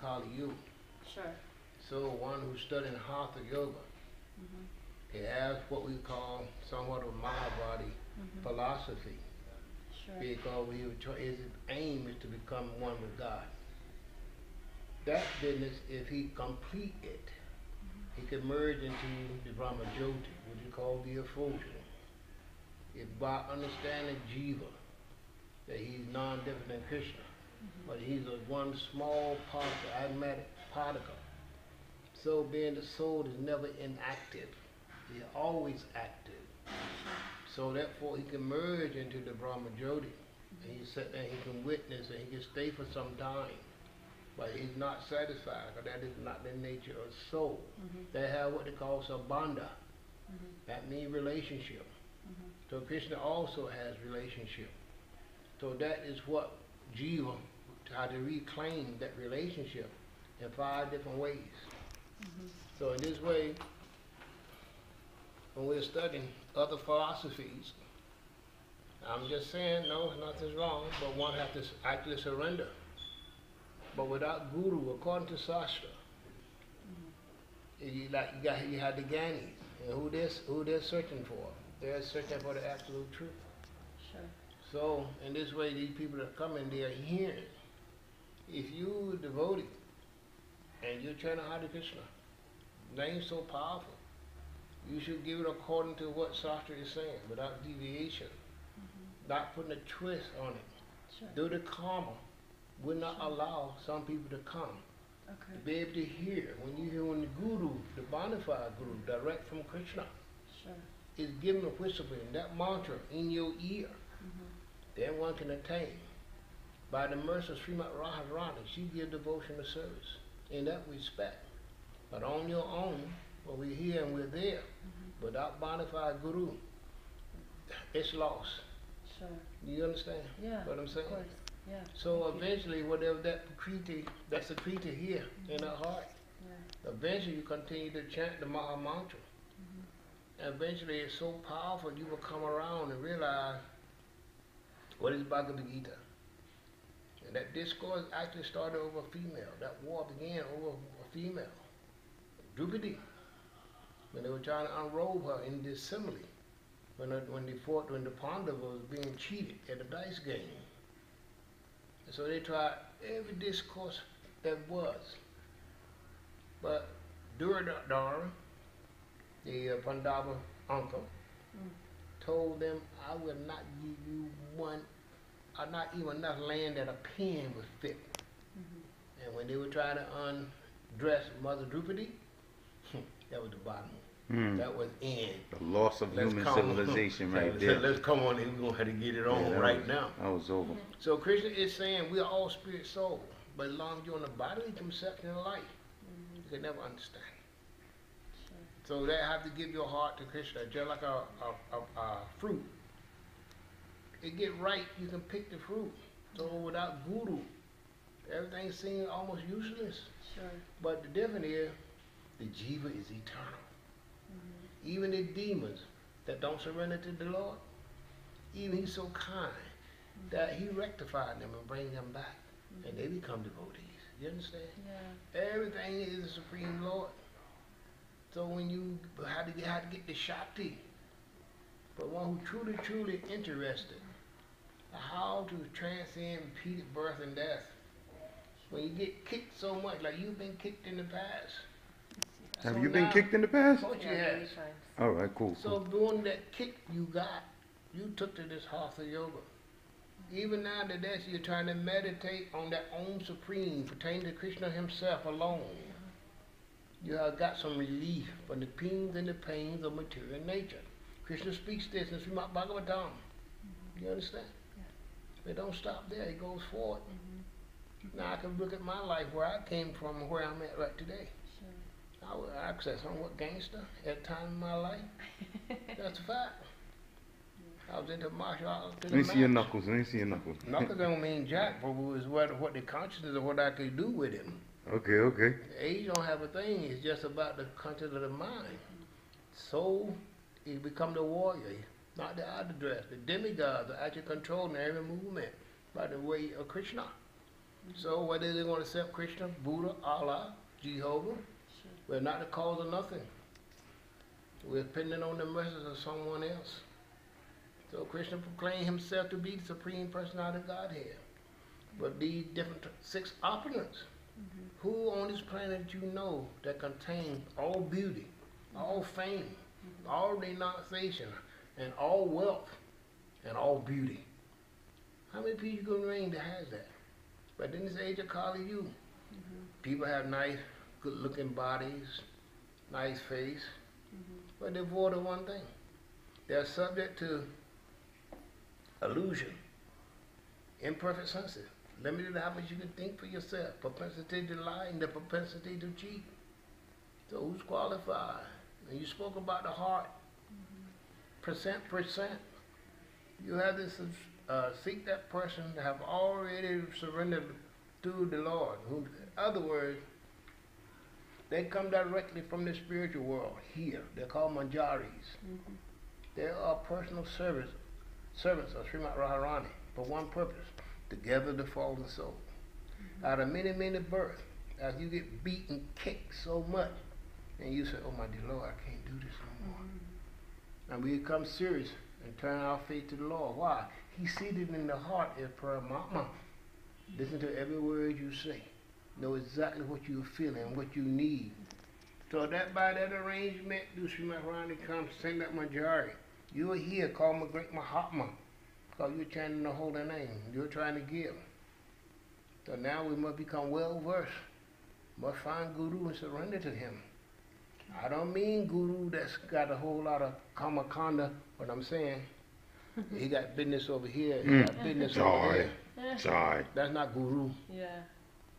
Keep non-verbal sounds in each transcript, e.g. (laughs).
Kali Yuga. Sure. So one who's studying Hatha Yoga, Mhm. he has what we call somewhat of Mahabharati Mhm. philosophy Sure. because we try- his aim is to become one with God. That business, if he complete it, he can merge into the Brahma Jyoti, which is called the effulgence. If by understanding Jiva, that he's non-different than Krishna, but he's a one small particle, aromatic particle. So being the soul is never inactive, he's always active. So therefore he can merge into the Brahma Jyoti. And he said that he can witness and he can stay for some time. But he's not satisfied because that is not the nature of soul. Mhm. They have what they call sambandha. Mhm. That means relationship. Mhm. So Krishna also has relationship. So that is what Jiva try to reclaim that relationship in five different ways. Mhm. So in this way, when we're studying other philosophies, I'm just saying, no, nothing's wrong, but one has to actually surrender. But without guru, according to Shastra, you like you got you had the Gyanis, and who they who they're searching for? They're searching for the absolute truth. Sure. So in this way, these people that come in, they are hearing. If you a devotee and you're trying chanting Hare Krishna, name so powerful, you should give it according to what Sastra is saying, without deviation, not putting a twist on it. Sure. Do the karma will not allow some people to come to be able to hear. When you hear when the guru, the bona fide guru, direct from Krishna, Sure. is giving a whispering that mantra in your ear, Mhm. then one can attain. By the mercy of Srimad Radharani, she gives devotional service in that respect. But on your own, when we're here and we're there, without bona fide guru, it's lost. Sure. You understand Yeah. what I'm saying? Of course. Yeah. So eventually, whatever that Prakriti, that's Prakriti here in her heart, Yeah. eventually you continue to chant the Maha Mantra. And eventually it's so powerful you will come around and realize what is Bhagavad Gita. And that discourse actually started over a female. That war began over a female. Draupadi. When they were trying to unrobe her in this assembly. When, the- when they fought, when the Pandava was being cheated at a dice game. And so they tried every discourse that was. But Duryodhana, the uh, Pandava uncle, Mm. told them, I will not give you one, or not even enough land that a pen would fit. Mhm. And when they were trying to undress Mother Draupadi, that was the bottom. Hmm. That was in. The loss of Let's human come- civilization right Let's- there. Let's come on and we're going to have to get it on that right was- now. That was over. So Krishna is saying we are all spirit soul, but as long as you're in the bodily conception of life, you can never understand. Sure. So they have to give your heart to Krishna, just like a, a, a, a fruit. It get ripe, you can pick the fruit. So without guru, everything seems almost useless. Sure. But the difference is, the jiva is eternal. Mhm. Even the demons that don't surrender to the Lord, even He's so kind that He rectified them and bring them back, and they become devotees. You understand? Yeah. Everything is the Supreme Lord. So when you have to get, have to get the Shakti, but one who truly, truly interested, how to transcend repeated birth and death. When you get kicked so much, like you've been kicked in the past. Have So you been kicked in the past? Of course you Yeah, have. times. All right, cool. So cool. during that kick you got, you took to this hatha yoga. Even now that that's you're trying to meditate on that own supreme pertaining to Krishna himself alone. You have got some relief from the pains and the pains of material nature. Krishna speaks this in Srimad Bhagavatam. You understand? It don't stop there, it goes forward. Mm-hmm. Now I can look at my life where I came from and where I'm at right today. Sure. I was access somewhat gangster at a time in my life. (laughs) That's a fact. I was into martial arts to Let the me see your max. knuckles. Let me see your knuckles. Knuckles (laughs) don't mean jack, but it was what, what the consciousness of what I could do with it. Okay, okay. Age don't have a thing. It's just about the consciousness of the mind. Soul, you become the warrior, not the outer dress. The demigods are actually controlling every movement by the way of Krishna. So whether they want to accept Krishna, Buddha, Allah, Jehovah, Sure. we're not the cause of nothing. We're depending on the mercies of someone else. So Krishna proclaimed himself to be the supreme personality of Godhead. But these different six opulences, mm-hmm. who on this planet you know that contain all beauty, all fame, Mm-hmm. all renunciation, and all wealth, and all beauty? How many people you gonna name that has that? But in this age of Kali you, mm-hmm. people have nice, good-looking bodies, nice face, mm-hmm. but they're void of one thing. They're subject to illusion, imperfect senses, limited how much you can think for yourself, propensity to lie, and the propensity to cheat. So who's qualified? And you spoke about the heart, percent percent. You have this uh, seek that person have already surrendered to the Lord. Who, in other words, they come directly from the spiritual world here. They're called manjaris. They are personal service, servants of Srimad Radharani for one purpose, to gather the fallen soul. Out of many, many births, as you get beaten, kicked so much, and you say, oh my dear Lord, I can't do this no more. And we become serious and turn our faith to the Lord. Why? He's seated in the heart as Paramatma. Listen to every word you say. Know exactly what you're feeling, what you need. So that by that arrangement, do Srimad Rani come sing that majority. You are here, call my great Mahatma. Because you're chanting the holy name. You're trying to give. So now we must become well versed. Must find Guru and surrender to him. I don't mean Guru that's got a whole lot of kamakanda, what I'm saying. He got business over here, he got business over Sorry. there. Sorry. That's not Guru. Yeah.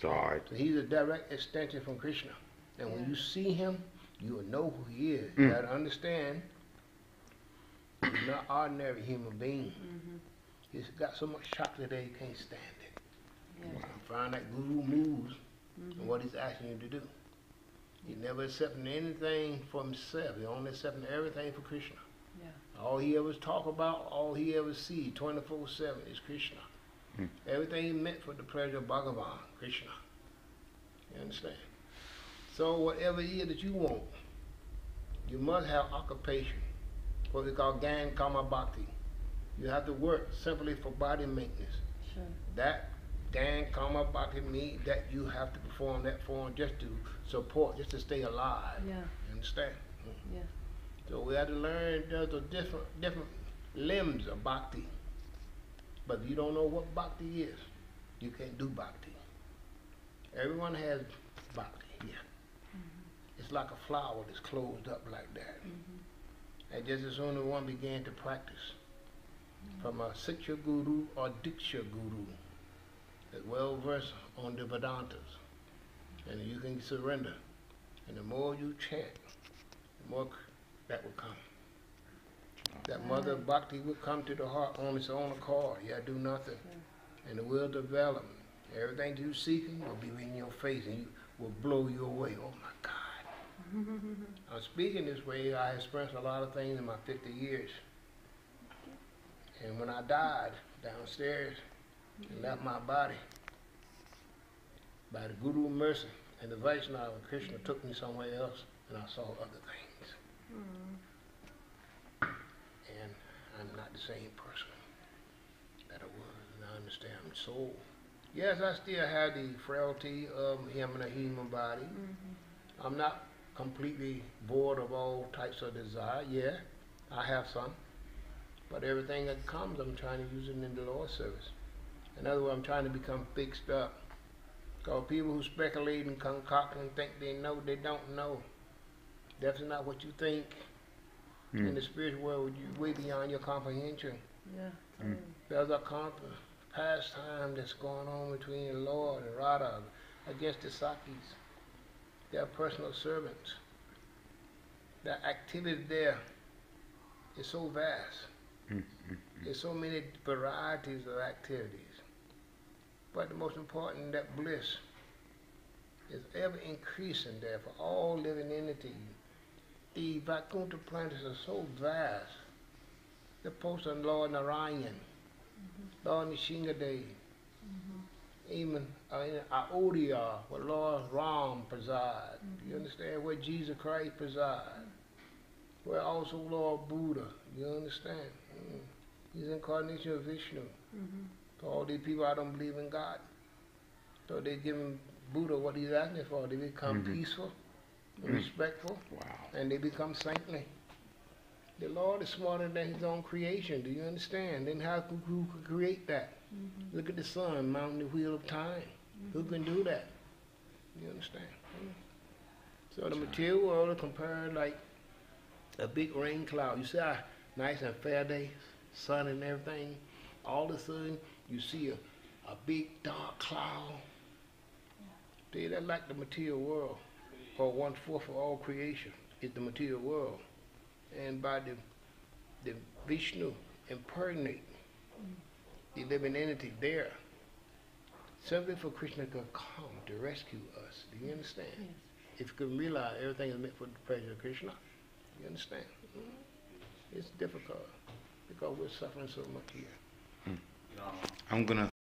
Sorry. So he's a direct extension from Krishna. And when you see him, you will know who he is. You Mm. gotta understand, he's not ordinary human being. Mhm. He's got so much chocolate that you can't stand it. Yeah. Find that guru moves and Mhm. what he's asking you to do. He never accepting anything for himself. He only accepting everything for Krishna. Yeah. All he ever talk about, all he ever see, 24-7 is Krishna. Hmm. Everything he meant for the pleasure of Bhagavan, Krishna. You understand? So whatever it is that you want, you must have occupation, what we call Gan Kama Bhakti. You have to work simply for body maintenance. Sure. That Gan Kama Bhakti means that you have to perform that form just to support, just to stay alive. Yeah. You understand? Yeah. So we have to learn there's a different different limbs of bhakti. But if you don't know what bhakti is, you can't do bhakti. Everyone has bhakti here. Mm-hmm. It's like a flower that's closed up like that. Mm-hmm. And just as soon as one began to practice mm-hmm. from a Siksha Guru or Diksha Guru that's well versed on the Vedantas, and you can surrender. And the more you chant, the more that will come. That mother bhakti will come to the heart on its own accord. You do nothing. And it will develop. Everything you seeking will be in your face and you will blow you away. Oh my God. (laughs) I'm speaking this way, I experienced a lot of things in my 50 years. And when I died downstairs and left my body, by the Guru mercy and the Vaishnava, Krishna took me somewhere else and I saw other things. And I'm not the same person that I was. And I understand I'm soul. Yes, I still have the frailty of him in a human body. Mm-hmm. I'm not completely void of all types of desire. Yeah, I have some. But everything that comes, I'm trying to use it in the Lord's service. In other words, I'm trying to become fixed up. Because people who speculate and concoct and think they know, they don't know. That's not what you think. Hmm. In the spiritual world, you way beyond your comprehension. Yeah. Mm. There's a comp- pastime that's going on between the Lord and Radha against the Sakhis. They're personal servants. The activity there is so vast. Mm, There's so many varieties of activities. But the most important, that bliss is ever increasing there for all living entities. The Vaikuntha planets are so vast. The post of Lord Narayan, Lord Nrisimhadev, even uh, in Ayodhya, where Lord Ram presides. You understand? Where Jesus Christ presides. Where also Lord Buddha. You understand? Mm. He's incarnation of Vishnu. Mhm. For all these people, I don't believe in God. So they giving Buddha what he's asking for. They become Mhm. peaceful, Mm. respectful, Wow. and they become saintly. The Lord is smarter than his own creation. Do you understand? Then how could, who could create that? Mhm. Look at the sun mounting the wheel of time. Who can do that? You understand? Mm. So the material world is compared like a big rain cloud. You see how nice and fair day, sun and everything. All of a sudden you see a, a big dark cloud. See, that's like the material world. Or one fourth of all creation is the material world. And by the the Vishnu impregnate the living entity there. Simply for Krishna to come to rescue us. Do you understand? Yes. If you can realize everything is meant for the pleasure of Krishna, you understand? Mm. It's difficult because we're suffering so much here. I'm gonna